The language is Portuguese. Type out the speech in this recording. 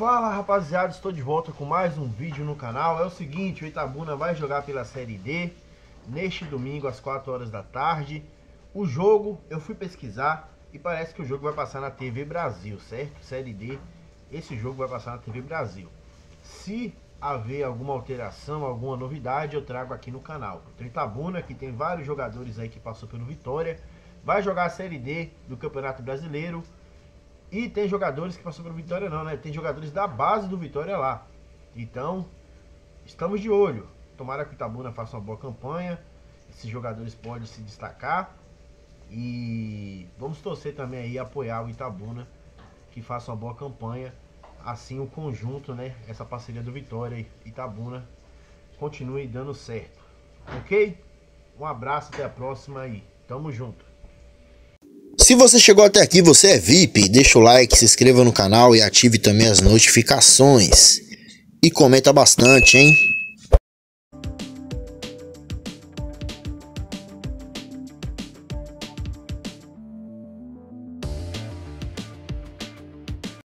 Fala rapaziada, estou de volta com mais um vídeo no canal. É o seguinte, o Itabuna vai jogar pela Série D neste domingo às 4 horas da tarde. O jogo, eu fui pesquisar e parece que o jogo vai passar na TV Brasil, certo? Série D, esse jogo vai passar na TV Brasil. Se haver alguma alteração, alguma novidade, eu trago aqui no canal. O Itabuna, que tem vários jogadores aí que passou pelo Vitória, vai jogar a Série D do Campeonato Brasileiro e tem jogadores que passou pelo Vitória não, né? Tem jogadores da base do Vitória lá. Então, estamos de olho. Tomara que o Itabuna faça uma boa campanha. Esses jogadores podem se destacar. E vamos torcer também aí, apoiar o Itabuna, que faça uma boa campanha. Assim o conjunto, né? Essa parceria do Vitória e Itabuna continue dando certo. Ok? Um abraço, até a próxima e tamo junto. Se você chegou até aqui, você é VIP, deixa o like, se inscreva no canal e ative também as notificações. E comenta bastante, hein?